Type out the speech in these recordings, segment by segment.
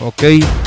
Ok.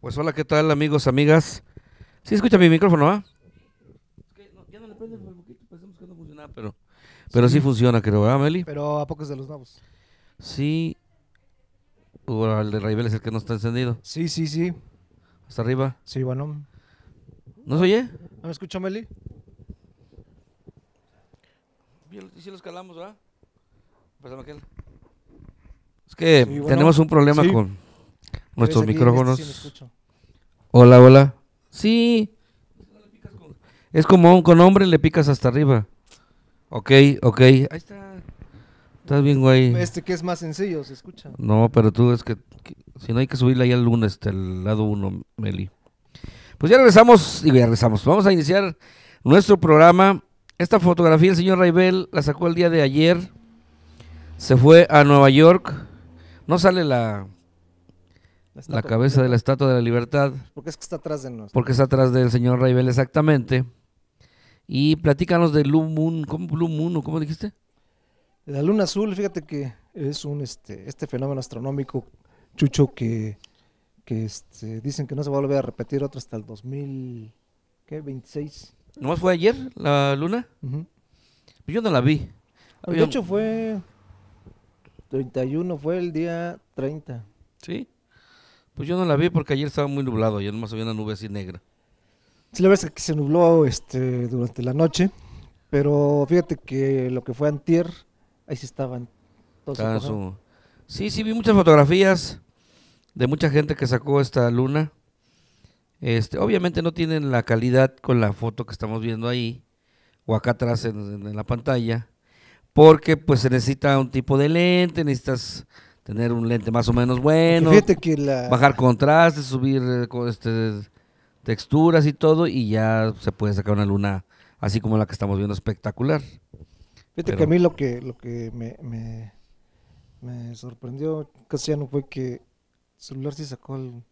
Pues hola, ¿qué tal amigos, amigas? Sí, escucha mi micrófono, ¿ah? Ya no le prende el foquito, pensamos que no funcionaba, pero, pero sí. funciona, creo, ¿verdad, Meli? Pero a pocos de los nuevos. Sí. O el de Raibel es el que no está encendido. Sí, sí, sí. ¿Hasta arriba? Sí, bueno. ¿No se oye? ¿No me escucha, Meli? Y si lo escalamos, ¿verdad? Pásame aquel. Es que Sí, bueno. tenemos un problema Sí. con nuestros micrófonos. este sí escucho. Hola, hola. Sí. Es como con hombre le picas hasta arriba. Ok, ok. Ahí está. Estás bien, güey. Este que es más sencillo, se escucha. No, pero tú es que, que- si no hay que subirle ahí al lunes, este, el lado uno, Meli. Pues ya regresamos, digo, ya regresamos. Vamos a iniciar nuestro programa. Esta fotografía el señor Raibel la sacó el día de ayer. Se fue a Nueva York. No sale la, la cabeza de la. Estatua de la Libertad. Porque es que está atrás de nosotros. porque está atrás del señor Raibel exactamente. Y platícanos de Blue Moon, ¿cómo Blue Moon o cómo dijiste? La luna azul, fíjate que es un este este fenómeno astronómico chucho que que este, dicen que no se va a volver a repetir otro hasta el 2000 ¿qué? 26. ¿Nomás fue ayer la luna? Ujú. Yo no la vi. De hecho fue 31 fue el día 30. ¿Sí? Pues yo no la vi porque ayer estaba muy nublado, ayer nomás había una nube así negra. Sí, la verdad es que se nubló este, durante la noche, pero fíjate que lo que fue antier, ahí sí estaban todos su- Sí, sí, vi muchas fotografías de mucha gente que sacó esta luna. Este, obviamente no tienen la calidad con la foto que estamos viendo ahí, o acá atrás en, en- en la pantalla, porque pues se necesita un tipo de lente, necesitas tener un lente más o menos bueno, fíjate que la, bajar contrastes, subir eh, este, texturas y todo, y ya se puede sacar una luna así como la que estamos viendo espectacular. fíjate pero- que a mí lo que, lo que me, me, me sorprendió casi ya no fue que el celular sí sacó el...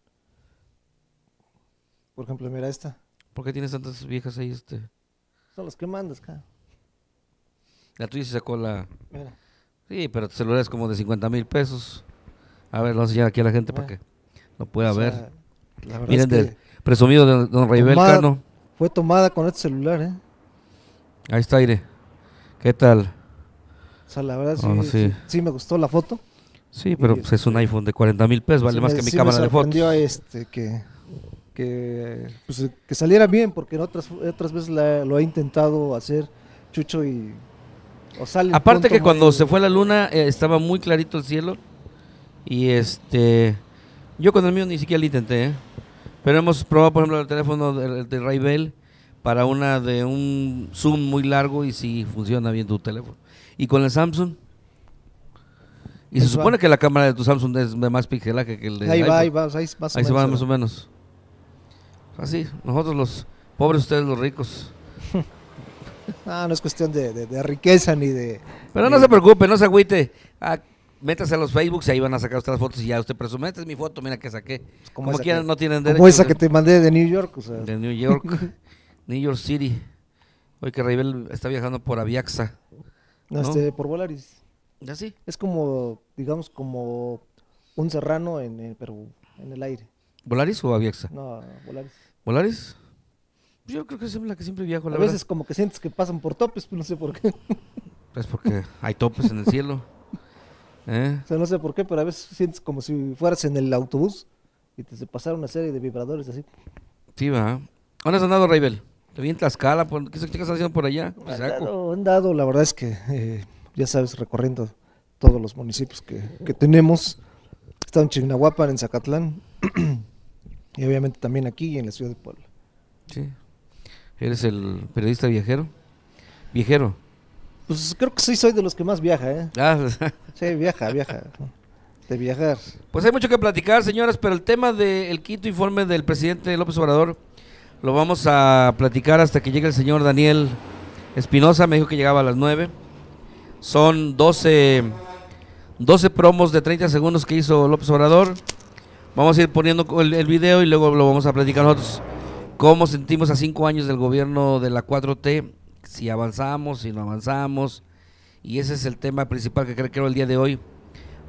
Por ejemplo, mira esta. ¿Por qué tienes tantas viejas ahí? Este? Son las que mandas, acá. La tuya sí sacó la... Mira. Sí, pero tu celular es como de 50 mil pesos. A ver, lo a enseñar aquí a la gente para que lo pueda O sea, ver. La verdad Miren, es que del presumido de don Raibel. Cano. fue tomada con este celular, ¿eh? Ahí está, Aire. ¿Qué tal? O sea, la verdad sí, Ah, sí. sí. sí me gustó la foto. Sí, pero pues, es un iPhone de 40 mil pesos, vale Sí más que mi me cámara de fotos. sorprendió, este, que, que, pues, que saliera bien, porque en otras, otras veces la- lo ha intentado hacer Chucho y... O sale el Aparte que cuando se fue la luna eh, estaba muy clarito el cielo. Y este... Yo con el mío ni siquiera lo intenté, ¿eh? Pero hemos probado, por ejemplo, el teléfono de, de Raibel para una de un zoom muy largo y sí funciona bien tu teléfono. Y con el Samsung. Y se va. supone que la cámara de tu Samsung es de más pixelaje que el de Ahí va, ahí va, ahí más Ahí se se más o va. menos. Así, nosotros los pobres, ustedes los ricos. Ah, no es cuestión de, de- de riqueza ni de... Pero no se preocupe, no se agüite. Ah, métase a los Facebooks y ahí van a sacar ustedes las fotos y ya usted presume, esta es mi foto, mira que saqué. Como, esa quieran, no tienen como derecho. esa de- que te mandé de New York, o sea... de New York, New York City. Hoy que Raibel está viajando por Aviaxa. no, este, por Volaris. ¿Ya sí? Es como, digamos, como un serrano, en, eh, pero en el aire. ¿Volaris o Aviaxa? No, Volaris. ¿Volaris? Pues Yo creo que es la que siempre viajo, la A verdad. veces como que sientes que pasan por topes, pues no sé por qué. Es porque hay topes en el cielo. ¿Eh? O sea, no sé por qué, pero a veces sientes como si fueras en el autobús y te se pasara una serie de vibradores así. Sí, va. ¿Dónde has andado, Raibel? Te vi en Tlaxcala, por- ¿qué estás haciendo por allá? Han Saco. dado, han dado, la verdad es que, eh, ya sabes, recorriendo todos los municipios que, que tenemos. He estado en Chignahuapan, en Zacatlán, y obviamente también aquí y en la ciudad de Puebla. Sí. ¿Eres el periodista viajero? Viajero. Pues creo que sí soy de los que más viaja, ¿eh? Ah, Sí, viaja, viaja. De viajar. Pues hay mucho que platicar, señoras, pero el tema del quinto informe del presidente López Obrador lo vamos a platicar hasta que llegue el señor Daniel Espinosa. Me dijo que llegaba a las 9. Son 12, 12 promos de 30 segundos que hizo López Obrador. Vamos a ir poniendo el, el video y luego lo vamos a platicar nosotros. ¿Cómo sentimos a cinco años del gobierno de la 4T? Si avanzamos, si no avanzamos. Y ese es el tema principal que creo que el día de hoy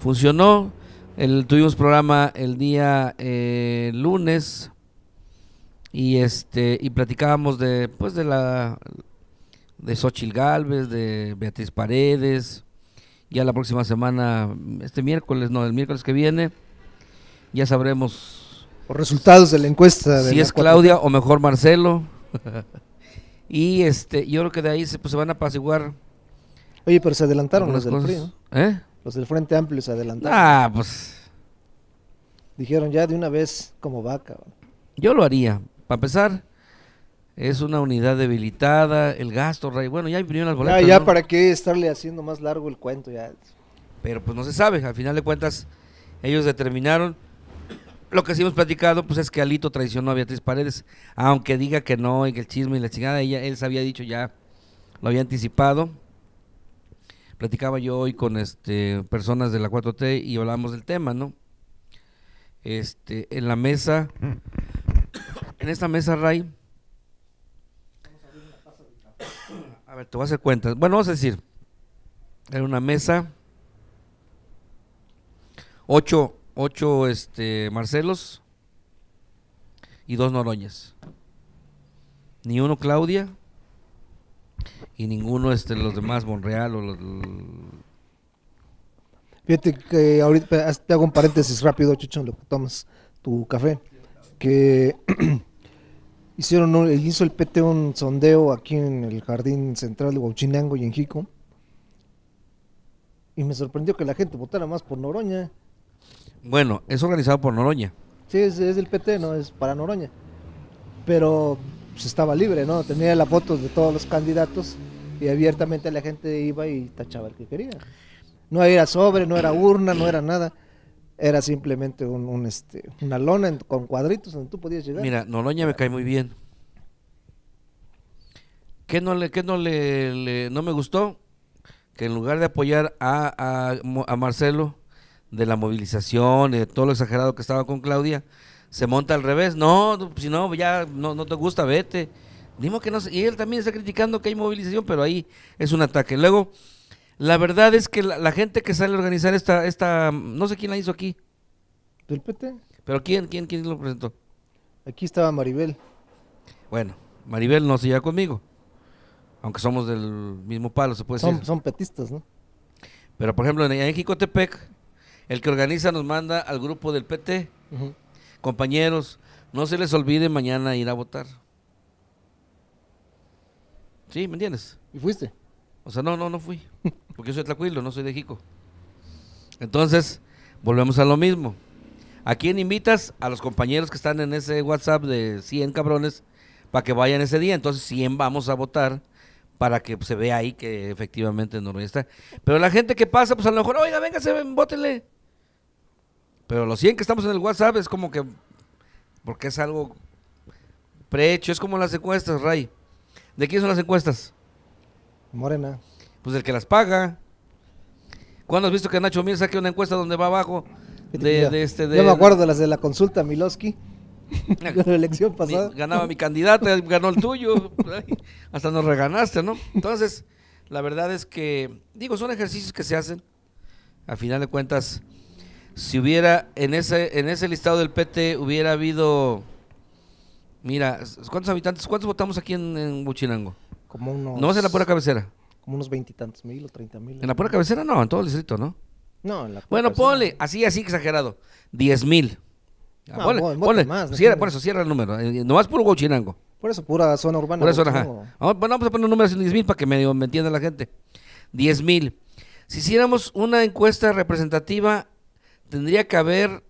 funcionó. El, tuvimos programa el día eh, lunes y este y platicábamos de pues de la de Xochil Galvez, de Beatriz Paredes. Ya la próxima semana, este miércoles, no, el miércoles que viene, ya sabremos Resultados de la encuesta. de si la es 4T. Claudia o mejor Marcelo. y este, yo creo que de ahí se, pues, se van a apaciguar Oye, pero se adelantaron los del PRI, ¿no? ¿Eh? Los del Frente Amplio se adelantaron. Ah, pues Dijeron ya de una vez cómo va, cabrón. Yo lo haría. Para empezar, es una unidad debilitada, el gasto, Ray. Bueno, ya imprimieron las Ya, boletas. ya ¿no? para qué estarle haciendo más largo el cuento, ya. Pero pues no se sabe. Al final de cuentas, ellos determinaron. Lo que sí hemos platicado, pues es que Alito traicionó a Beatriz Paredes. Aunque diga que no y que el chisme y la chingada, ella, él se había dicho ya, lo había anticipado. Platicaba yo hoy con este personas de la 4T y hablamos del tema, ¿no? Este, en la mesa, en esta mesa, Ray. A ver, te voy a hacer cuentas. Bueno, vamos a decir, era una mesa, ocho, ocho este, Marcelos y dos Noroñas. Ni uno Claudia y ninguno este, los demás Monreal o los, Fíjate que ahorita te hago un paréntesis rápido, Chucho, lo que tomas tu café. Que hicieron hizo el PT un sondeo aquí en el jardín central de Huachinango y en Jico. Y me sorprendió que la gente votara más por Noroña. Bueno, es organizado por Noroña. Sí, es, es del PT, no es para Noroña. Pero pues, estaba libre, ¿no? Tenía la foto de todos los candidatos y abiertamente la gente iba y tachaba el que quería. No era sobre, no era urna, no era nada. Era simplemente un, un, este, una lona en- con cuadritos donde tú podías llegar. Mira, Noroña me cae muy bien. ¿Qué no le, qué no le, le- no me gustó? Que en lugar de apoyar a, a Marcelo de la movilización de todo lo exagerado que estaba con Claudia, se monta al revés. No, si no, ya no, no te gusta, vete. Dimo que no sé. Y él también está criticando que hay movilización, pero ahí es un ataque. Luego, la verdad es que la, la gente que sale a organizar esta, esta, no sé quién la hizo aquí, Del PT. pero quién, quién, quién lo presentó. Aquí estaba Maribel. Bueno, Maribel no se lleva conmigo. Aunque somos del mismo palo, se puede Son, decir. son petistas, ¿no? Pero por ejemplo, en, en Jicotepec, el que organiza nos manda al grupo del PT. Compañeros, no se les olvide mañana ir a votar. ¿Sí? ¿Me entiendes? ¿Y fuiste? O sea, no, no, no fui. Porque yo soy de Tlacuilo, no soy de Jico. Entonces, volvemos a lo mismo. ¿A quién invitas? A los compañeros que están en ese WhatsApp de 100 cabrones para que vayan ese día. Entonces, 100 vamos a votar para que se vea ahí que efectivamente Noroña está. Pero la gente que pasa, pues a lo mejor, oiga, véngase, ven, vótenle. Pero los 100 que estamos en el WhatsApp es como que, porque es algo prehecho, es como las encuestas, Ray. ¿De quién son las encuestas? Morena. Pues el que las paga. ¿Cuándo has visto que Nacho Mir saque una encuesta donde va abajo? De, de este, de, Yo me acuerdo de las de la consulta Miloski. de la elección Mi- pasada. ganaba mi candidata, ganó el tuyo. Hasta nos reganaste, ¿no? Entonces, la verdad es que, digo, son ejercicios que se hacen. A final de cuentas, si hubiera en ese, en ese listado del PT, hubiera habido. Mira, ¿cuántos habitantes? ¿Cuántos votamos aquí en, en Buchinango? Como unos, No es en la pura cabecera. como unos veintitantos mil o treinta mil. En la pura cabecera no, en todo el distrito, ¿no? No, en la Bueno, cabecera. ponle, así, así exagerado, 10 mil. Ah, No, ponle, voy- voy ponle, más, cierra, por eso cierra el número, eh, nomás puro Huachinango. Por eso, pura zona urbana. Por eso, ajá. Vamos, bueno, vamos a poner un número de 10 mil para que me, me entienda la gente. 10 mil. Si hiciéramos una encuesta representativa, tendría que haber,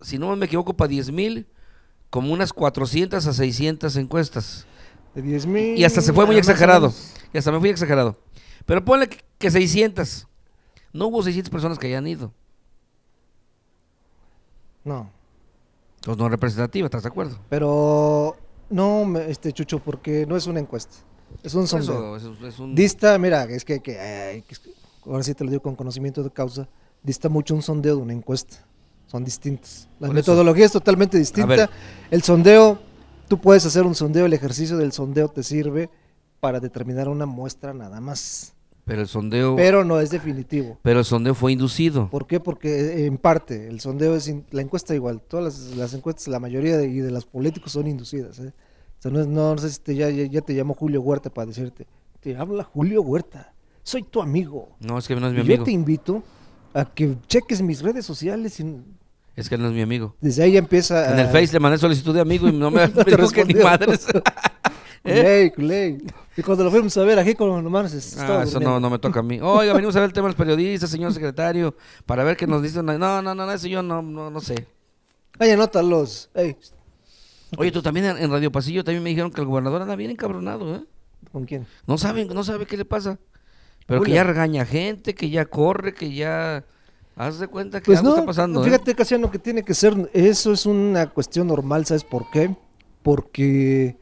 si no me equivoco, para 10 mil, como unas 400 a 600 encuestas. De 10 mil. Y hasta se fue muy exagerado. Y hasta me fui exagerado. Pero ponle que, que 600. No hubo 600 personas que hayan ido. No. Pues no representativa, ¿estás de acuerdo? Pero no, este Chucho, porque no es una encuesta. Es un sondeo. es, un... Dista, mira, es que, ay, que- ahora sí te lo digo con conocimiento de causa, dista mucho un sondeo de una encuesta. Son distintas. La Por eso. metodología es totalmente distinta. El sondeo, tú puedes hacer un sondeo, el ejercicio del sondeo te sirve para determinar una muestra nada más. Pero el sondeo... Pero no es definitivo. Pero el sondeo fue inducido. ¿Por qué? Porque eh, en parte el sondeo es in- la encuesta igual. Todas las, las encuestas, la mayoría de, y de los políticos son inducidas. ¿eh? O sea, no, es- no, no sé si te, ya, ya, ya te llamó Julio Huerta para decirte, te habla Julio Huerta, soy tu amigo. No, es que no es mi Y yo amigo. te invito a que cheques mis redes sociales. Y Es que él no es mi amigo. desde ahí empieza. En el Face le mandé solicitud de amigo y no me. No me te dijo que ni madres. ¿Eh? Culey, culey. Y cuando lo fuimos a ver aquí con los hermanos, Ah, eso no, no me toca a mí. Oiga, venimos a ver el tema de los periodistas, señor secretario, para ver qué nos dicen. No, no, no, no, eso yo no, no, no sé. Ay, anótalos. Ey, Oye, tú también en en Radio Pasillo también me dijeron que el gobernador anda bien encabronado, ¿eh? ¿Con quién? No saben, no sabe qué le pasa. Pero que ya regaña gente, que ya corre, que ya... Haz de cuenta que Pues algo no, está pasando, ¿eh? fíjate, Casiano, que tiene que ser, eso es una cuestión normal, ¿sabes por qué? Porque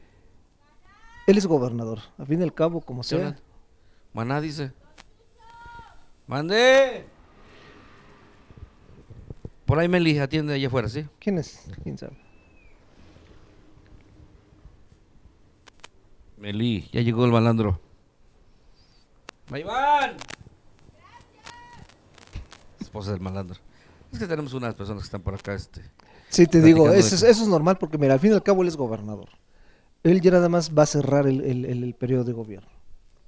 él es gobernador, a fin y al cabo, como ¿Qué sea. Maná dice. ¡Mande! Por ahí Meli atiende allá afuera, ¿sí? ¿Quién es? ¿Quién sabe? Meli, ya llegó el malandro. ¡Mayván! Esposa del malandro. Es que tenemos unas personas que están por acá, este. Sí, te digo, de eso es, eso es normal porque, mira, al fin y al cabo él es gobernador. Él ya nada más va a cerrar el, el- el- el periodo de gobierno.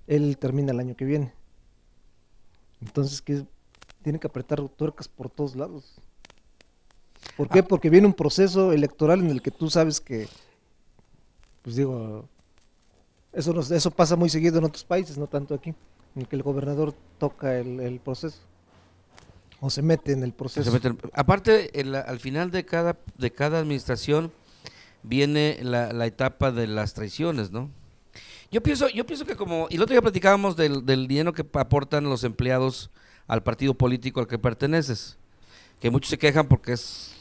Él termina el año que viene. Entonces, que tiene que apretar tuercas por todos lados. ¿Por Ah. qué? Porque viene un proceso electoral en el que tú sabes que, pues digo, eso, nos- eso pasa muy seguido en otros países, no tanto aquí, en el que el gobernador toca el, el proceso o se mete en el proceso. Aparte, al final de cada, de cada administración viene la, la etapa de las traiciones, ¿no? Yo pienso, yo pienso que como, y el otro día platicábamos del, del dinero que aportan los empleados al partido político al que perteneces, que muchos se quejan porque es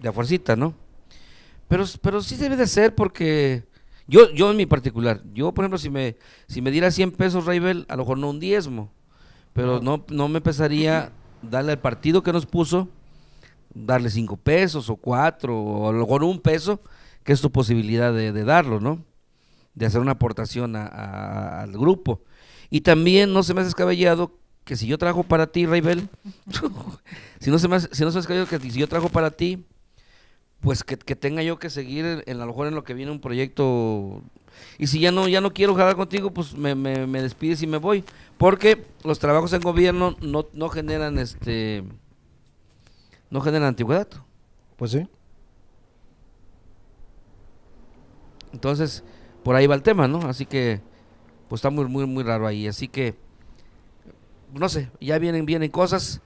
de a fuercita, ¿no? Pero, pero sí debe de ser porque yo, yo en mi particular, yo por ejemplo si me, si me diera 100 pesos Raibel, a lo mejor no un diezmo, pero no, no me pesaría darle al partido que nos puso, darle 5 pesos o 4 o a lo mejor un peso, que es tu posibilidad de, de darlo, ¿no? De hacer una aportación a- a- al grupo. Y también no se me hace descabellado que si yo trabajo para ti, Raibel, si no se me hace, si no se me hace descabellado que si yo trabajo para ti, pues que, que tenga yo que seguir en, en a lo mejor en lo que viene un proyecto. Y si ya no ya no quiero jalar contigo pues me, me, me despides y me voy. Porque los trabajos en gobierno no, no generan este no generan antigüedad. Pues sí. entonces por ahí va el tema no así que pues está muy muy muy raro ahí. Así que no sé ya vienen vienen cosas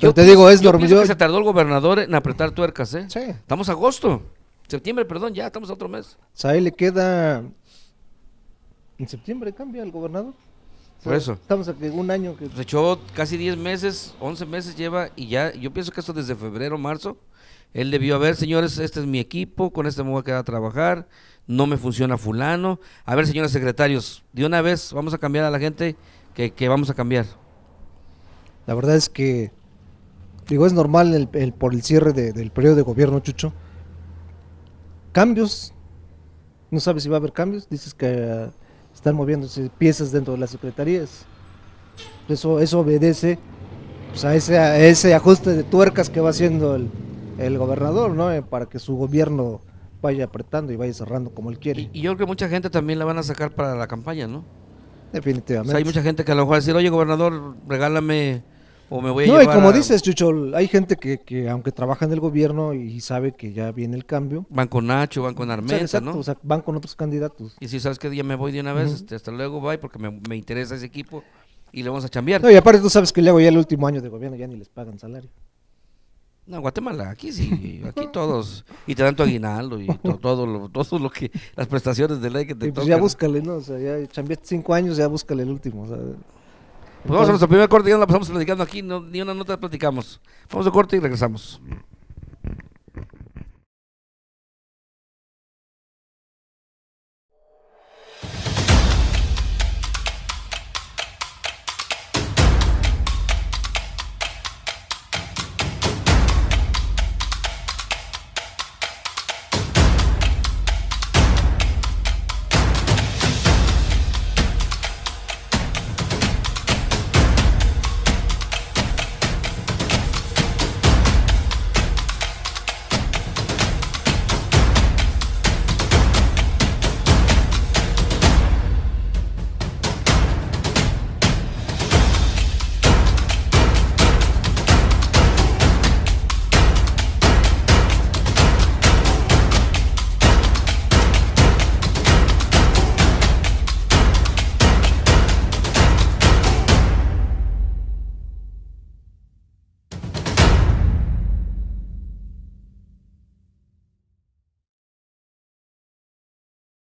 Pero te digo, es yo normal- yo- que se tardó el gobernador en apretar tuercas eh Sí. estamos a agosto septiembre perdón ya estamos a otro mes O sea, ahí le queda. En septiembre cambia el gobernador. O sea, Por eso. Estamos aquí un año que. Se echó casi 10 meses, 11 meses lleva y ya, yo pienso que esto desde febrero, marzo, él debió haber, señores, este es mi equipo, con este me voy a quedar a trabajar, no me funciona fulano. A ver, señores secretarios, de una vez vamos a cambiar a la gente que, que vamos a cambiar. La verdad es que. Digo, es normal el, el- por el cierre de- del periodo de gobierno, Chucho. Cambios. No sabes si va a haber cambios. Dices que eh, están moviéndose piezas dentro de las secretarías. Eso, eso obedece pues, a, ese, a ese ajuste de tuercas que va haciendo el, el gobernador, ¿no? Eh, Para que su gobierno vaya apretando y vaya cerrando como él quiere. Y, y yo creo que mucha gente también la van a sacar para la campaña, ¿no? O Definitivamente. sea, hay mucha gente que a lo mejor va a decir, oye, gobernador, regálame O me voy a No, y como a- dices, Chucho, hay gente que, que aunque trabaja en el gobierno y sabe que ya viene el cambio, Van con Nacho, van con o sea, Armenta, exacto, ¿no? o sea, van con otros candidatos. y si sabes que día me voy de una vez, este, hasta luego, bye, porque me, me interesa ese equipo y le vamos a chambear. No, y aparte tú sabes que luego ya el último año de gobierno ya ni les pagan salario. No, Guatemala, aquí sí, aquí todos, y te dan tu aguinaldo y to- todo, lo, todo lo que, las prestaciones de ley que te Y pues tocan. ya búscale, ¿no? O sea, ya chambeaste cinco años, ya búscale el último. O sea, Pues vamos a nuestro primer corte, ya no la pasamos platicando aquí, no- ni una nota platicamos. Vamos a corte y regresamos.